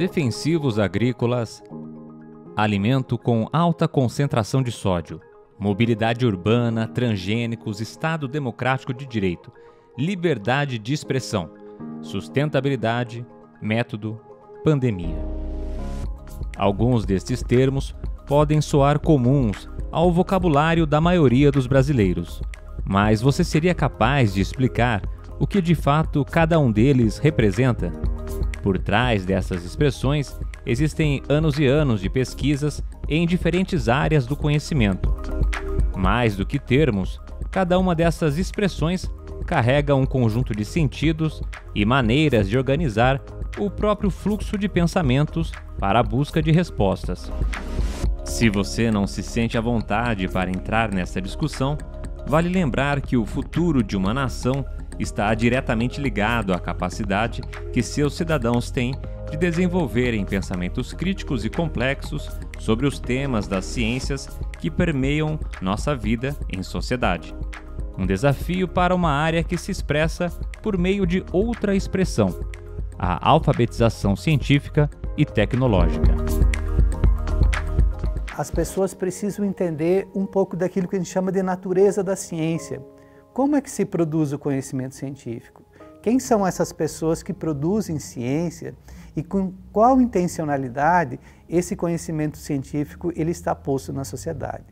defensivos agrícolas, alimento com alta concentração de sódio, mobilidade urbana, transgênicos, Estado democrático de direito, liberdade de expressão, sustentabilidade, método, pandemia. Alguns destes termos podem soar comuns ao vocabulário da maioria dos brasileiros, mas você seria capaz de explicar o que de fato cada um deles representa? Por trás dessas expressões existem anos e anos de pesquisas em diferentes áreas do conhecimento. Mais do que termos, cada uma dessas expressões carrega um conjunto de sentidos e maneiras de organizar o próprio fluxo de pensamentos para a busca de respostas. Se você não se sente à vontade para entrar nessa discussão, vale lembrar que o futuro de uma nação está diretamente ligado à capacidade que seus cidadãos têm de desenvolverem pensamentos críticos e complexos sobre os temas das ciências que permeiam nossa vida em sociedade. Um desafio para uma área que se expressa por meio de outra expressão, a alfabetização científica e tecnológica. As pessoas precisam entender um pouco daquilo que a gente chama de natureza da ciência. Como é que se produz o conhecimento científico? Quem são essas pessoas que produzem ciência e com qual intencionalidade esse conhecimento científico ele está posto na sociedade?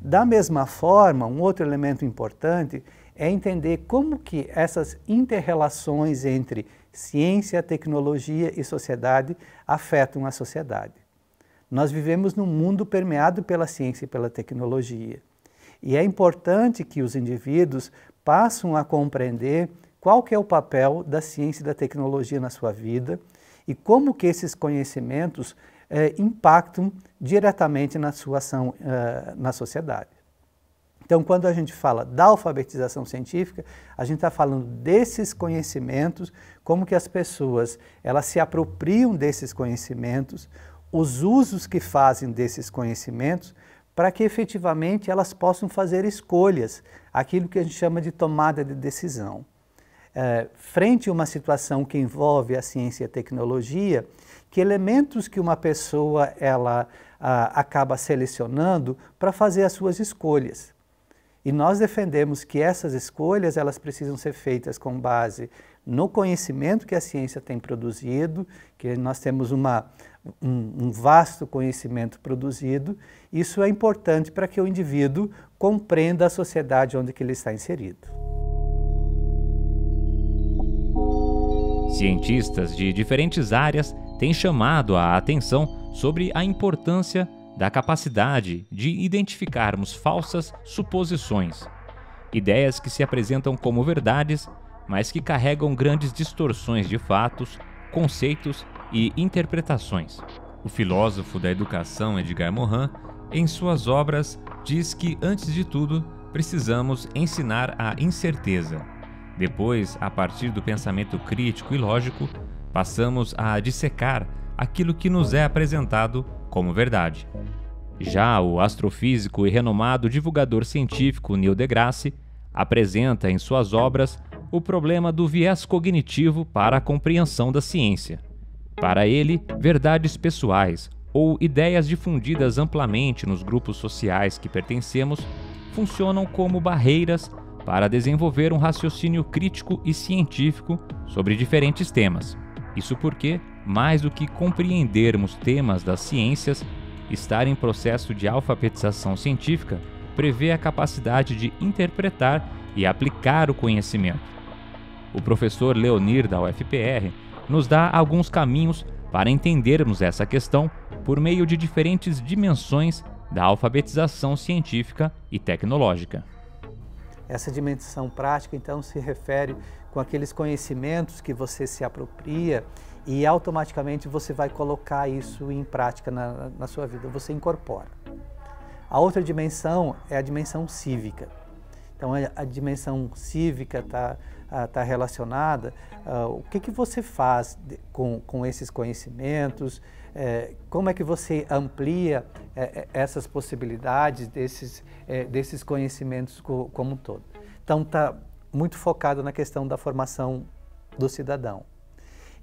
Da mesma forma, um outro elemento importante é entender como que essas interrelações entre ciência, tecnologia e sociedade afetam a sociedade. Nós vivemos num mundo permeado pela ciência e pela tecnologia. E é importante que os indivíduos passem a compreender qual que é o papel da ciência e da tecnologia na sua vida e como que esses conhecimentos eh, impactam diretamente na sua ação eh, na sociedade. Então, quando a gente fala da alfabetização científica, a gente está falando desses conhecimentos, como que as pessoas elas se apropriam desses conhecimentos, os usos que fazem desses conhecimentos, para que efetivamente elas possam fazer escolhas, aquilo que a gente chama de tomada de decisão. É, frente a uma situação que envolve a ciência e a tecnologia, que elementos que uma pessoa ela a, acaba selecionando para fazer as suas escolhas. E nós defendemos que essas escolhas elas precisam ser feitas com base no conhecimento que a ciência tem produzido, que nós temos uma, um, um vasto conhecimento produzido. Isso é importante para que o indivíduo compreenda a sociedade onde que ele está inserido. Cientistas de diferentes áreas têm chamado a atenção sobre a importância da capacidade de identificarmos falsas suposições, ideias que se apresentam como verdades, mas que carregam grandes distorções de fatos, conceitos e interpretações. O filósofo da educação Edgar Morin, em suas obras, diz que, antes de tudo, precisamos ensinar a incerteza. Depois, a partir do pensamento crítico e lógico, passamos a dissecar aquilo que nos é apresentado como verdade. Já o astrofísico e renomado divulgador científico Neil deGrasse apresenta em suas obras o problema do viés cognitivo para a compreensão da ciência. Para ele, verdades pessoais ou ideias difundidas amplamente nos grupos sociais que pertencemos funcionam como barreiras para desenvolver um raciocínio crítico e científico sobre diferentes temas. Isso porque, mais do que compreendermos temas das ciências, estar em processo de alfabetização científica prevê a capacidade de interpretar e aplicar o conhecimento. O professor Leonir da UFPR nos dá alguns caminhos para entendermos essa questão por meio de diferentes dimensões da alfabetização científica e tecnológica. Essa dimensão prática, então, se refere com aqueles conhecimentos que você se apropria e automaticamente você vai colocar isso em prática na, na sua vida, você incorpora. A outra dimensão é a dimensão cívica. Então, a, a dimensão cívica está ah, relacionada, uh, o que, que você faz de, com, com esses conhecimentos, é, como é que você amplia é, essas possibilidades desses, é, desses conhecimentos co, como um todo. Então, está muito focado na questão da formação do cidadão.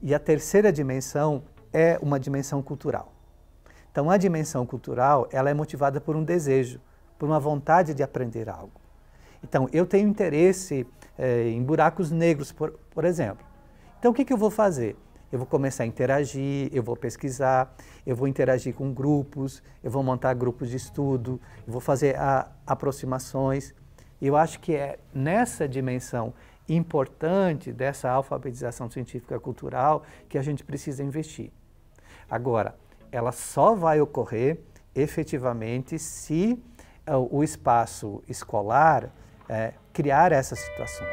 E a terceira dimensão é uma dimensão cultural. Então, a dimensão cultural ela é motivada por um desejo, por uma vontade de aprender algo. Então, eu tenho interesse é, em buracos negros, por, por exemplo. Então, o que, que eu vou fazer? Eu vou começar a interagir, eu vou pesquisar, eu vou interagir com grupos, eu vou montar grupos de estudo, eu vou fazer a, aproximações. Eu acho que é nessa dimensão importante dessa alfabetização científica cultural que a gente precisa investir. Agora, ela só vai ocorrer efetivamente se uh, o espaço escolar uh, criar essas situações.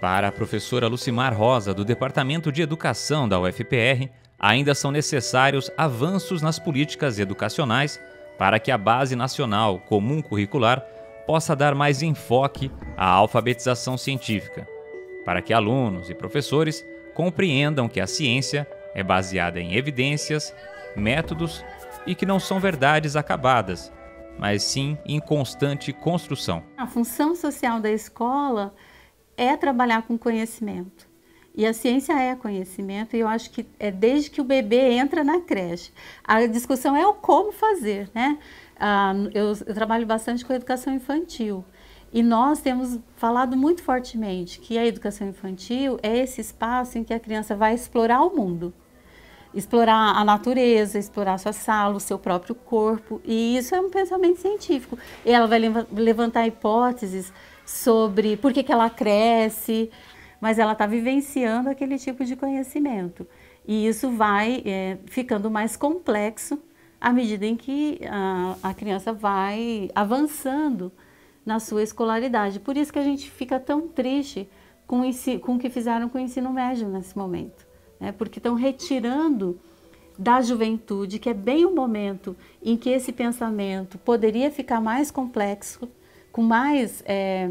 Para a professora Lucimar Rosa, do Departamento de Educação da UFPR, ainda são necessários avanços nas políticas educacionais para que a Base Nacional Comum Curricular possa dar mais enfoque à alfabetização científica, para que alunos e professores compreendam que a ciência é baseada em evidências, métodos e que não são verdades acabadas, mas sim em constante construção. A função social da escola é trabalhar com conhecimento. E a ciência é conhecimento, e eu acho que é desde que o bebê entra na creche. A discussão é o como fazer, né? Ah, eu, eu trabalho bastante com educação infantil. E nós temos falado muito fortemente que a educação infantil é esse espaço em que a criança vai explorar o mundo, explorar a natureza, explorar a sua sala, o seu próprio corpo. E isso é um pensamento científico. E ela vai levantar hipóteses sobre por que, que ela cresce, mas ela está vivenciando aquele tipo de conhecimento. E isso vai é, ficando mais complexo à medida em que a, a criança vai avançando na sua escolaridade. Por isso que a gente fica tão triste com, com o que fizeram com o ensino médio nesse momento, né? porque estão retirando da juventude, que é bem o momento em que esse pensamento poderia ficar mais complexo, com mais é,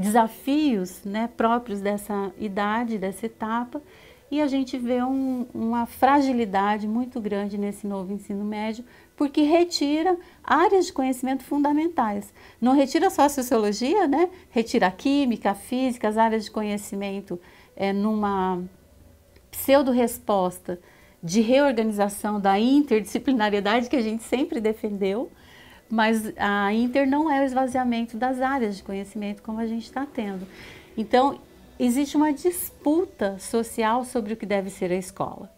desafios né, próprios dessa idade, dessa etapa, e a gente vê um, uma fragilidade muito grande nesse novo ensino médio, porque retira áreas de conhecimento fundamentais. Não retira só a sociologia, né? retira a química, a física, as áreas de conhecimento é, numa pseudo-resposta de reorganização da interdisciplinariedade que a gente sempre defendeu, mas a inter não é o esvaziamento das áreas de conhecimento como a gente está tendo. Então, existe uma disputa social sobre o que deve ser a escola.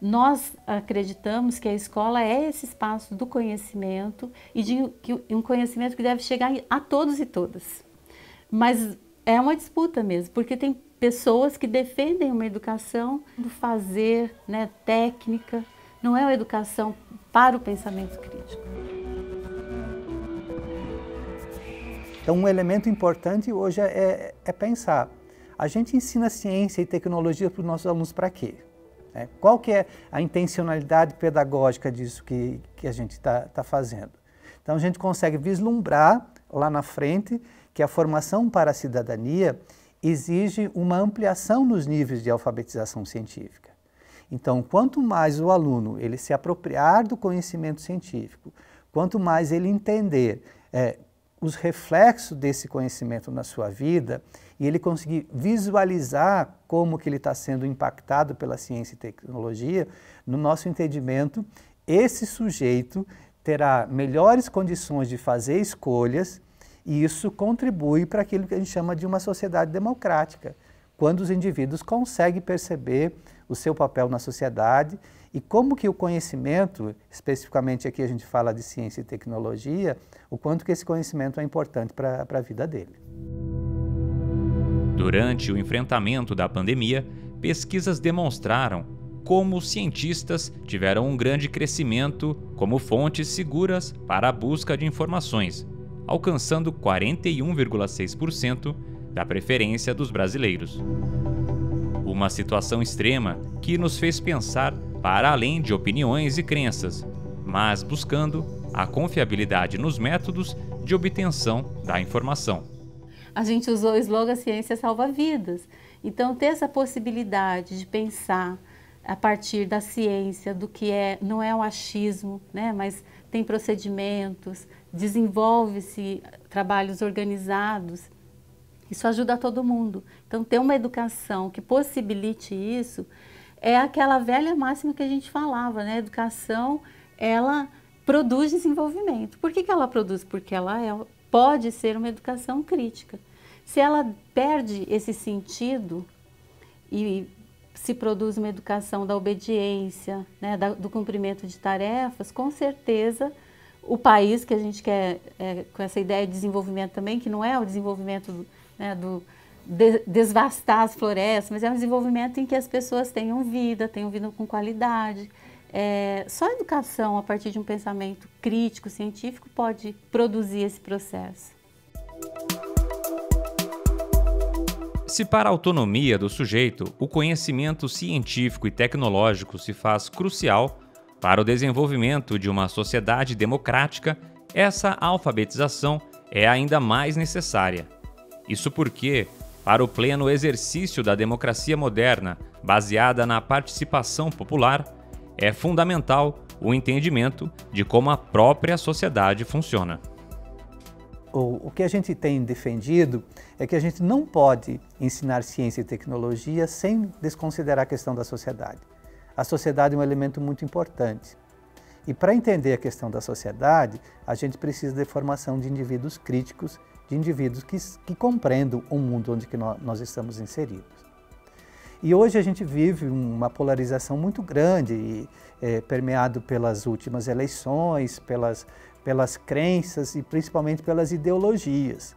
Nós acreditamos que a escola é esse espaço do conhecimento e de um conhecimento que deve chegar a todos e todas. Mas é uma disputa mesmo, porque tem pessoas que defendem uma educação do fazer, né, técnica, não é uma educação para o pensamento crítico. Então, um elemento importante hoje é, é pensar a gente ensina ciência e tecnologia para os nossos alunos para quê? É, qual que é a intencionalidade pedagógica disso que, que a gente está tá fazendo? Então a gente consegue vislumbrar lá na frente que a formação para a cidadania exige uma ampliação nos níveis de alfabetização científica. Então, quanto mais o aluno ele se apropriar do conhecimento científico, quanto mais ele entender é, os reflexos desse conhecimento na sua vida e ele conseguir visualizar como que ele está sendo impactado pela ciência e tecnologia, no nosso entendimento, esse sujeito terá melhores condições de fazer escolhas e isso contribui para aquilo que a gente chama de uma sociedade democrática, quando os indivíduos conseguem perceber o seu papel na sociedade e como que o conhecimento, especificamente aqui a gente fala de ciência e tecnologia, o quanto que esse conhecimento é importante para a vida dele. Durante o enfrentamento da pandemia, pesquisas demonstraram como os cientistas tiveram um grande crescimento como fontes seguras para a busca de informações, alcançando 41,6% da preferência dos brasileiros. Uma situação extrema que nos fez pensar para além de opiniões e crenças, mas buscando a confiabilidade nos métodos de obtenção da informação. A gente usou o slogan Ciência Salva Vidas. Então, ter essa possibilidade de pensar a partir da ciência, do que é, não é o achismo, né, mas tem procedimentos, desenvolve-se trabalhos organizados Isso ajuda todo mundo. Então, ter uma educação que possibilite isso é aquela velha máxima que a gente falava, né? Educação, ela produz desenvolvimento. Por que, que ela produz? Porque ela é, pode ser uma educação crítica. Se ela perde esse sentido e se produz uma educação da obediência, né, da, do cumprimento de tarefas, com certeza o país que a gente quer, é, com essa ideia de desenvolvimento também, que não é o desenvolvimento né, do de, desvastar as florestas, mas é um desenvolvimento em que as pessoas tenham vida, tenham vida com qualidade. É, só a educação, a partir de um pensamento crítico, científico, pode produzir esse processo. Se para a autonomia do sujeito o conhecimento científico e tecnológico se faz crucial para o desenvolvimento de uma sociedade democrática, essa alfabetização é ainda mais necessária. Isso porque, para o pleno exercício da democracia moderna, baseada na participação popular, é fundamental o entendimento de como a própria sociedade funciona. O, que a gente tem defendido é que a gente não pode ensinar ciência e tecnologia sem desconsiderar a questão da sociedade. A sociedade é um elemento muito importante. E para entender a questão da sociedade, a gente precisa de formação de indivíduos críticos de indivíduos que, que compreendam o mundo onde que nós, nós estamos inseridos. E hoje a gente vive uma polarização muito grande, e, é, permeado pelas últimas eleições, pelas, pelas crenças e principalmente pelas ideologias.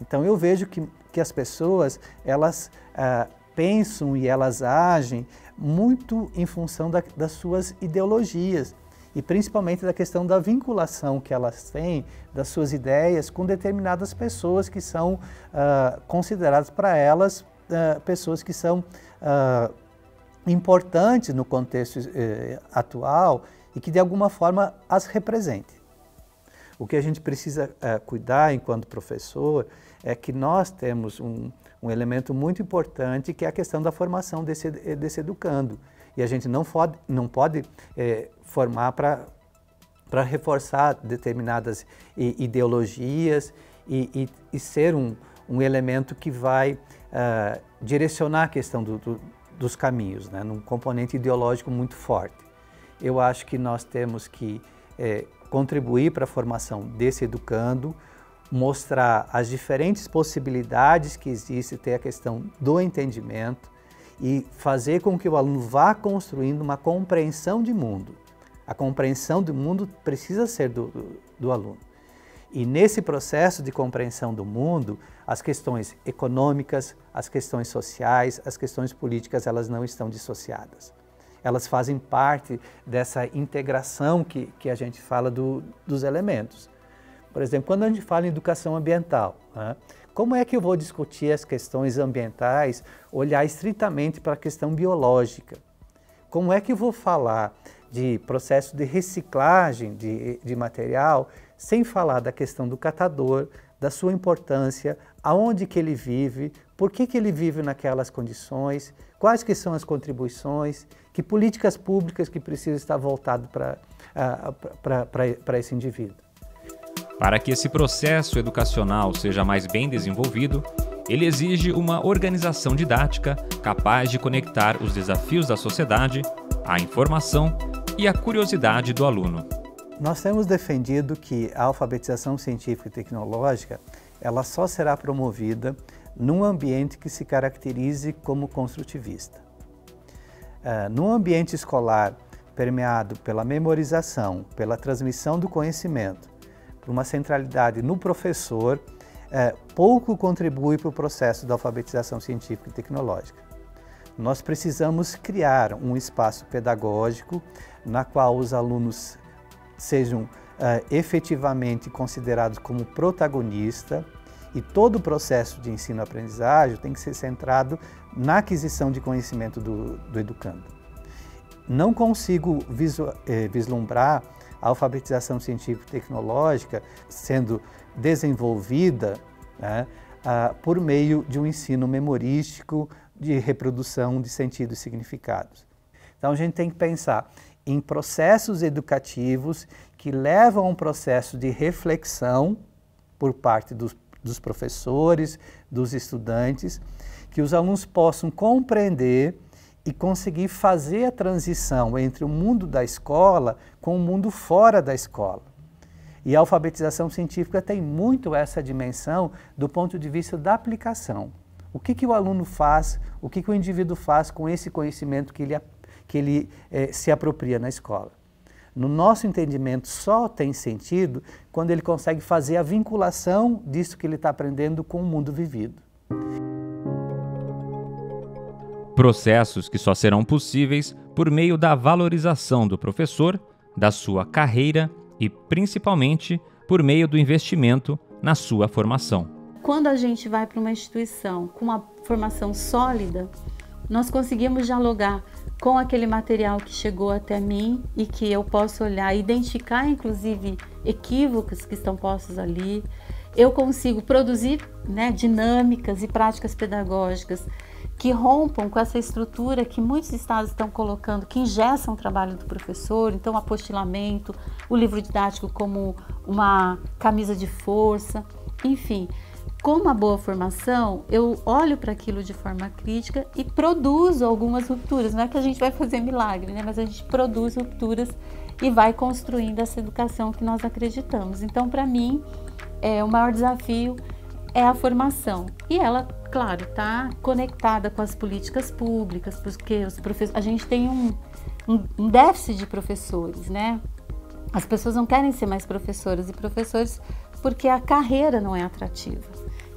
Então eu vejo que, que as pessoas elas ah, pensam e elas agem muito em função da, das suas ideologias e principalmente da questão da vinculação que elas têm das suas ideias com determinadas pessoas que são uh, consideradas para elas uh, pessoas que são uh, importantes no contexto eh, atual e que de alguma forma as representem. O que a gente precisa cuidar enquanto professor é que nós temos um, um elemento muito importante que é a questão da formação desse, desse educando. E a gente não pode, não pode é, formar para reforçar determinadas ideologias e, e, e ser um, um, elemento que vai uh, direcionar a questão do, do, dos caminhos, né, num componente ideológico muito forte. Eu acho que nós temos que é, contribuir para a formação desse educando, mostrar as diferentes possibilidades que existe, ter a questão do entendimento e fazer com que o aluno vá construindo uma compreensão de mundo. A compreensão do mundo precisa ser do, do, do aluno. E nesse processo de compreensão do mundo, as questões econômicas, as questões sociais, as questões políticas, elas não estão dissociadas. Elas fazem parte dessa integração que, que a gente fala do, dos elementos. Por exemplo, quando a gente fala em educação ambiental, né, como é que eu vou discutir as questões ambientais, olhar estritamente para a questão biológica? Como é que eu vou falar de processo de reciclagem de, de material, sem falar da questão do catador, da sua importância, aonde que ele vive, por que, que ele vive naquelas condições, quais que são as contribuições, que políticas públicas que precisam estar voltadas para esse indivíduo. Para que esse processo educacional seja mais bem desenvolvido, ele exige uma organização didática capaz de conectar os desafios da sociedade à informação e a curiosidade do aluno. Nós temos defendido que a alfabetização científica e tecnológica ela só será promovida num ambiente que se caracterize como construtivista. Uh, num ambiente escolar permeado pela memorização, pela transmissão do conhecimento, uma centralidade no professor, uh, pouco contribui para o processo da alfabetização científica e tecnológica. Nós precisamos criar um espaço pedagógico na qual os alunos sejam uh, efetivamente considerados como protagonista e todo o processo de ensino-aprendizagem tem que ser centrado na aquisição de conhecimento do, do educando. Não consigo visu, eh, vislumbrar a alfabetização científica e tecnológica sendo desenvolvida né, uh, por meio de um ensino memorístico de reprodução de sentidos e significados. Então a gente tem que pensar em processos educativos que levam a um processo de reflexão por parte dos, dos professores, dos estudantes, que os alunos possam compreender e conseguir fazer a transição entre o mundo da escola com o mundo fora da escola. E a alfabetização científica tem muito essa dimensão do ponto de vista da aplicação. O que, que o aluno faz, o que, que o indivíduo faz com esse conhecimento que ele, que ele eh, se apropria na escola. No nosso entendimento, só tem sentido quando ele consegue fazer a vinculação disso que ele está aprendendo com o mundo vivido. Processos que só serão possíveis por meio da valorização do professor, da sua carreira e, principalmente, por meio do investimento na sua formação. Quando a gente vai para uma instituição com uma formação sólida, nós conseguimos dialogar com aquele material que chegou até mim e que eu posso olhar, identificar inclusive equívocos que estão postos ali. Eu consigo produzir né, dinâmicas e práticas pedagógicas que rompam com essa estrutura que muitos estados estão colocando, que ingessam o trabalho do professor, então apostilamento, o livro didático como uma camisa de força, enfim. Com uma boa formação, eu olho para aquilo de forma crítica e produzo algumas rupturas. Não é que a gente vai fazer milagre, né? mas a gente produz rupturas e vai construindo essa educação que nós acreditamos. Então, para mim, é, o maior desafio é a formação. E ela, claro, está conectada com as políticas públicas, porque os professores, a gente tem um, um, déficit de professores, né? As pessoas não querem ser mais professoras e professores porque a carreira não é atrativa.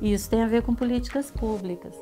E isso tem a ver com políticas públicas.